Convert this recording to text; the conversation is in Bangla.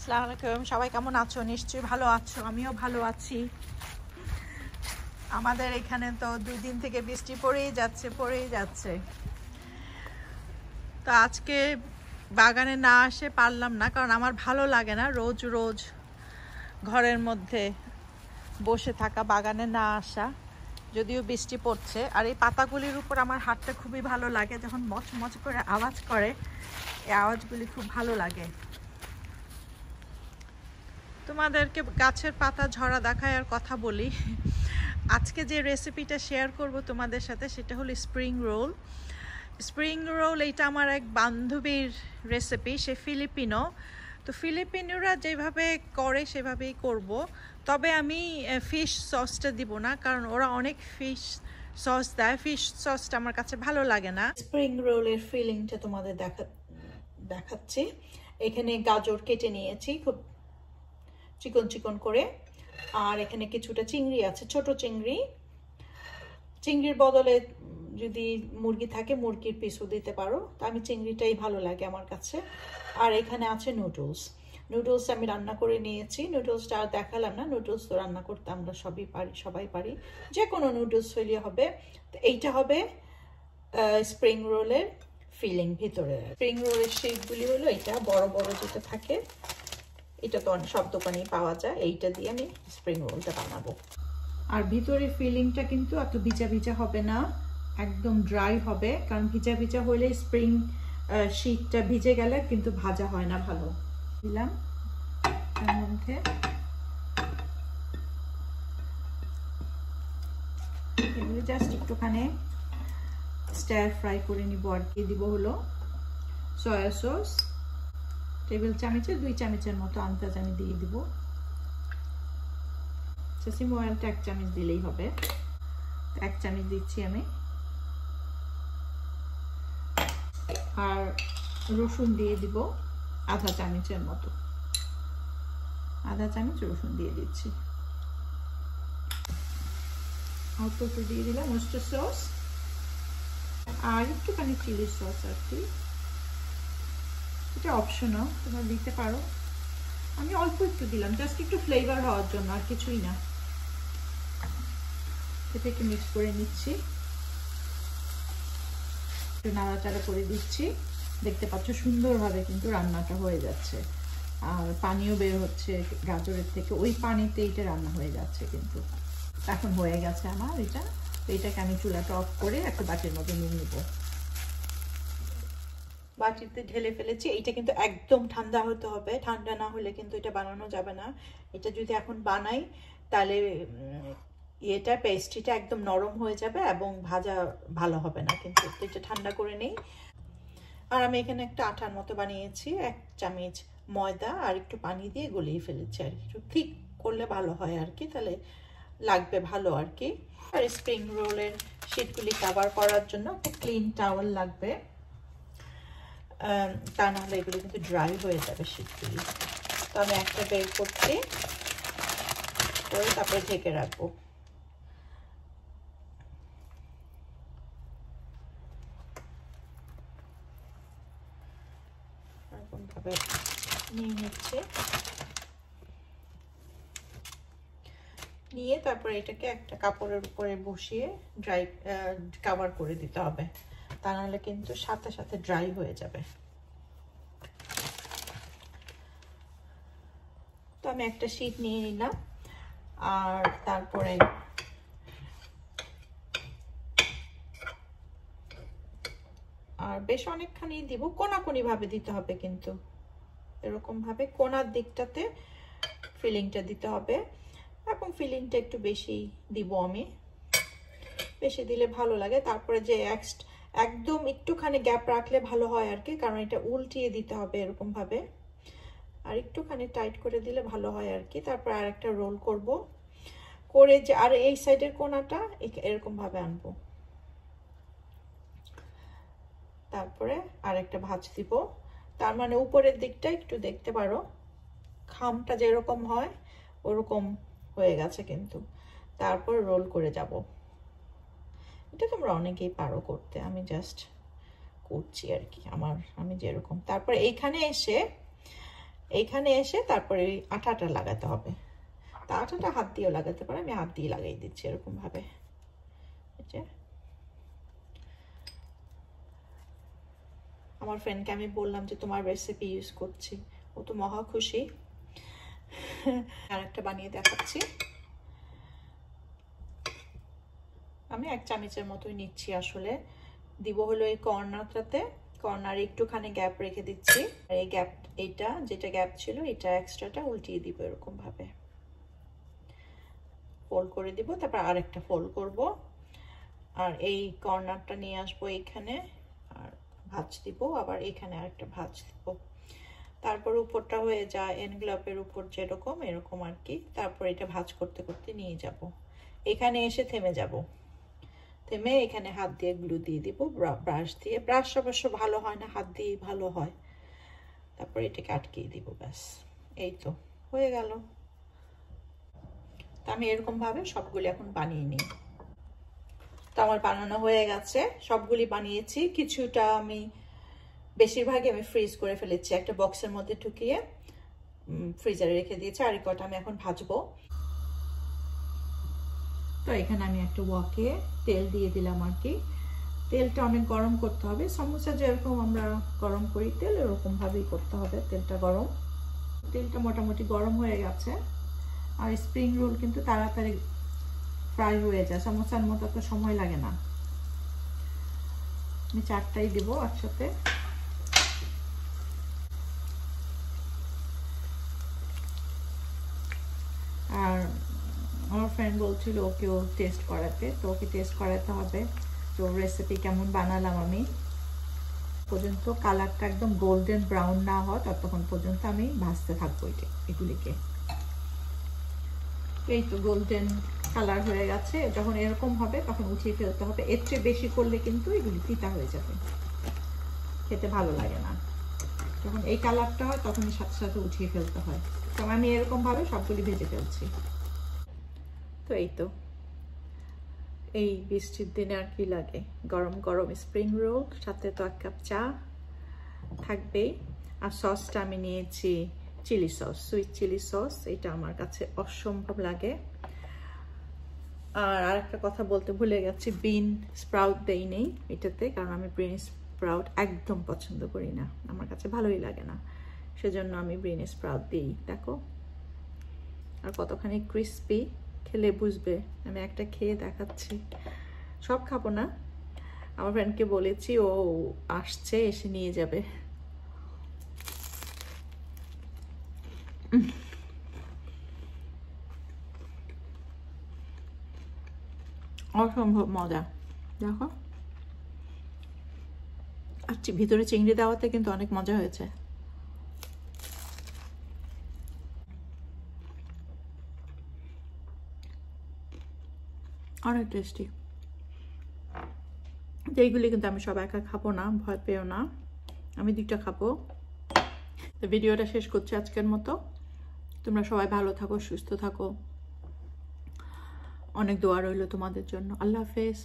আসসালামু সবাই কেমন আছো? নিশ্চয়ই ভালো আছো। আমিও ভালো আছি। আমাদের এখানে তো দুই দিন থেকে বৃষ্টি পড়েই যাচ্ছে পড়েই যাচ্ছে। তো আজকে বাগানে না আসে পারলাম না, কারণ আমার ভালো লাগে না রোজ রোজ ঘরের মধ্যে বসে থাকা, বাগানে না আসা, যদিও বৃষ্টি পড়ছে। আর এই পাতাগুলির উপর আমার হাতটা খুবই ভালো লাগে। যখন মচমচ করে আওয়াজ করে, এই আওয়াজগুলি খুব ভালো লাগে। তোমাদেরকে গাছের পাতা ঝরা দেখায় আর কথা বলি। আজকে যে রেসিপিটা শেয়ার করব তোমাদের সাথে সেটা হলো স্প্রিং রোল। স্প্রিং রোল এইটা আমার এক বান্ধবীর রেসিপি, সে ফিলিপিনো। তো ফিলিপিনোরা যেভাবে করে সেভাবেই করব। তবে আমি ফিশ সসটা দিব না, কারণ ওরা অনেক ফিশ সস দেয়। ফিশ সসটা আমার কাছে ভালো লাগে না। স্প্রিং রোলের ফিলিংটা তোমাদের দেখা, দেখাচ্ছি। এখানে গাজর কেটে নিয়েছি, খুব চিকন চিকন করে। আর এখানে কিছুটা চিংড়ি আছে, ছোট চিংড়ি। চিংড়ির বদলে যদি মুরগি থাকে, মুরগির পিসও দিতে পারো। তা আমি চিংড়িটাই ভালো লাগে আমার কাছে। আর এখানে আছে নুডলস নুডলস আমি রান্না করে নিয়েছি। নুডলসটা আর দেখালাম না। নুডলস তো রান্না করতে আমরা সবই পারি, সবাই পারি। যে কোনো নুডলস হইলে হবে। তো এইটা হবে স্প্রিং রোলের ফিলিং ভিতরে। স্প্রিং রোলের শেপগুলি হলো এটা বড় বড় যেটা থাকে। এটা তো সব দোকানেই পাওয়া যায়। এইটা দিয়ে আমি স্প্রিং রোলটা বানাবো। আর ভিতরে ফিলিংটা কিন্তু এত ভিজা ভিজা হবে না, একদম ড্রাই হবে। কারণ ভিজা ভিজা হলে স্প্রিং শীতটা ভিজে গেলে কিন্তু ভাজা হয় না ভালো। দিলাম তার মধ্যে। জাস্ট একটুখানি স্টার ফ্রাই করে নিব, আর কি দিব হলো? সয়া সস টেবিল চামচে দুই চামচের মতো আন্দাজ আমি দিয়ে দিব। সেসিম অয়েলটা এক চামচ দিলেই হবে। এক চামচ দিচ্ছি আমি। আর রসুন দিয়ে দিব আধা চামচের মতো। আধা চামচ রসুন দিয়ে দিচ্ছি। অল্প একটু দিয়ে দিলাম মস্টার সস। আর একটুখানি চিলি সস আর কি। এটা অপশনাল তোমরা দিতে পারো। আমি অল্প একটু দিলাম জাস্ট একটু ফ্লেভার হওয়ার জন্য, আর কিছুই না। এটা একটু মিক্স করে নিচ্ছি। একটু নাড়াচাড়া করে দিচ্ছি। দেখতে পাচ্ছ সুন্দরভাবে কিন্তু রান্নাটা হয়ে যাচ্ছে। আর পানিও বের হচ্ছে গাজরের থেকে। ওই পানিতে এটা রান্না হয়ে যাচ্ছে কিন্তু। এখন হয়ে গেছে আমার এটা। এটাকে আমি চুলাটা অফ করে একটা বাটির মতো নিয়ে নেব। বাটিতে ঢেলে ফেলেছি এটা কিন্তু একদম ঠান্ডা হতে হবে। ঠান্ডা না হলে কিন্তু এটা বানানো যাবে না। এটা যদি এখন বানাই, তাহলে ইয়েটা, পেস্ট্রিটা একদম নরম হয়ে যাবে এবং ভাজা ভালো হবে না কিন্তু। এটা ঠান্ডা করে নেই। আর আমি এখানে একটা আটার মতো বানিয়েছি, এক চামচ ময়দা আর একটু পানি দিয়ে গলিয়ে ফেলেছি আর একটু ঠিক করলে ভালো হয় আর কি, তাহলে লাগবে ভালো আর কি। আর স্প্রিং রোলের শীটগুলি কাভার করার জন্য একটা ক্লিন টাওয়াল লাগবে। তা নাহলে এগুলো কিন্তু ড্রাই হয়ে যাবে শীতগুলি তো আমি একটা বের করছি, করে তারপরে ঢেকে রাখব। নিয়ে নিয়ে তারপরে এটাকে একটা কাপড়ের উপরে বসিয়ে ড্রাই কাভার করে দিতে হবে। তা নাহলে কিন্তু সাথে সাথে ড্রাই হয়ে যাবে। তো আমি একটা শীট নিয়ে নিলাম, আর তারপরে আর বেশ অনেকখানি দিব কোনাকুনি ভাবে দিতে হবে কিন্তু। এরকম ভাবে কোনার দিকটাতে ফিলিংটা দিতে হবে এখন ফিলিংটা একটু বেশি দিব আমি। বেশি দিলে ভালো লাগে। তারপরে যে এক্সট একদম একটুখানি গ্যাপ রাখলে ভালো হয় আর কি, কারণ এটা উল্টিয়ে দিতে হবে এরকমভাবে। আর একটুখানি টাইট করে দিলে ভালো হয় আর কি, তারপর আর একটা রোল করব। করে যে, আর এই সাইডের কোনাটা এরকমভাবে আনব। তারপরে আর একটা ভাজ দিব। তার মানে উপরের দিকটা একটু দেখতে পারো, খামটা যেরকম হয়, ওরকম হয়ে গেছে কিন্তু। তারপর রোল করে যাব। এটা তোমরা অনেকেই পারো করতে, আমি জাস্ট করছি আর কি, আমার, আমি যেরকম। তারপর এইখানে এসে এইখানে এসে তারপরে আঠাটা লাগাতে হবে। তা আঠাটা হাত দিয়েও লাগাতে পারে, আমি হাত দিয়ে লাগাই দিচ্ছি এরকমভাবে। আমার ফ্রেন্ডকে আমি বললাম যে, তোমার রেসিপি ইউজ করছি। ও তো মহা খুশি। আর একটা বানিয়ে দেখাচ্ছি। আমি এক চামচের মতোই নিচ্ছি আসলে। দিব হলো এই কর্নারটাতে। কর্নার একটুখানি গ্যাপ রেখে দিচ্ছি। আর এই গ্যাপ, এইটা যেটা গ্যাপ ছিল, এটা এক্সট্রাটা উল্টিয়ে দিব এরকম ভাবে ফোল্ড করে দিব, তারপর আরেকটা ফোল্ড করব। আর এই কর্নারটা নিয়ে আসব এইখানে আর ভাজ দিব, আবার এখানে আরেকটা ভাজ দিব। তারপর উপরটা হয়ে যায় এনগ্লাপের উপর যেরকম, এরকম আর কি। তারপর এটা ভাজ করতে করতে নিয়ে যাব। এখানে এসে থেমে যাব। থেমে এখানে হাত দিয়ে গ্লু দিয়ে দিব ব্রাশ দিয়ে। ব্রাশ অবশ্য ভালো হয় না, হাত দিয়ে ভালো হয়। তারপর এটাকে আটকিয়ে দিব, ব্যাস। এই তো, হয়ে গেল। তা আমি এরকমভাবে সবগুলি এখন বানিয়ে নিই। তো আমার বানানো হয়ে গেছে, সবগুলি বানিয়েছি। কিছুটা আমি, বেশিরভাগই আমি ফ্রিজ করে ফেলেছি। একটা বক্সের মধ্যে ঢুকিয়ে ফ্রিজারে রেখে দিয়েছি। আর কটা আমি এখন ভাজবো। তো এখানে আমি একটা ওয়াকে তেল দিয়ে দিলাম আর কি। তেলটা অনেক গরম করতে হবে। সমোসা যেরকম আমরা গরম করি, তেল এরকমভাবেই করতে হবে, তেলটা গরম। তেলটা মোটামুটি গরম হয়ে গেছে। আর স্প্রিং রোল কিন্তু তাড়াতাড়ি ফ্রাই হয়ে যায়। সমোসার মতো তো সময় লাগে না। আমি চারটাই দেবো একসাথে। আর আমার ফ্রেন্ড বলছিল ওকেও টেস্ট করাতে, তো ওকে টেস্ট করাতে হবে। তো রেসিপি কেমন বানালাম আমি? পর্যন্ত কালারটা একদম গোল্ডেন ব্রাউন না হয় ততক্ষণ পর্যন্ত আমি ভাজতে থাকব এটা, এগুলিকে। এই তো গোল্ডেন কালার হয়ে গেছে। যখন এরকম হবে, তখন উঠিয়ে ফেলতে হবে। এর চেয়ে বেশি করলে কিন্তু এগুলি তিতা হয়ে যাবে। খেতে ভালো লাগে না। যখন এই কালারটা হয়, তখনই সাথে সাথে উঠিয়ে ফেলতে হয়। তখন আমি এরকমভাবে সবগুলি ভেজে ফেলছি। তো এই তো। এই বৃষ্টির দিনে আর কি লাগে? গরম গরম স্প্রিং রোল সাথে তো এক কাপ চা থাকবেই। আর সসটা আমি নিয়েছি chilli sauce sweet chilli sauce এটা আমার কাছে অসম্ভব লাগে। আর আরেকটা কথা বলতে ভুলে গেছি বিন স্প্রাউট দেই নেই এটাতে, কারণ আমি ব্রেন স্প্রাউট একদম পছন্দ করি না। আমার কাছে ভালোই লাগে না। সেজন্য আমি ব্রেন স্প্রাউট দিই, দেখো। আর কতখানি ক্রিস্পি খেলে বুঝবে। আমি একটা খেয়ে দেখাচ্ছি। সব খাব না। আমার ফ্রেন্ডকে বলেছি, ও আসছে, এসে নিয়ে যাবে। অসম্ভব মজা। দেখো। আর ভিতরে চিংড়ি দেওয়াতে কিন্তু অনেক মজা হয়েছে। অনেক টেস্টি এইগুলি কিন্তু আমি সব একা খাব না, ভয় পেও না। আমি দুইটা খাব। তো ভিডিওটা শেষ করছি আজকের মতো। তোমরা সবাই ভালো থাকো, সুস্থ থাকো। অনেক দোয়া রইল তোমাদের জন্য। আল্লাহ হাফেজ।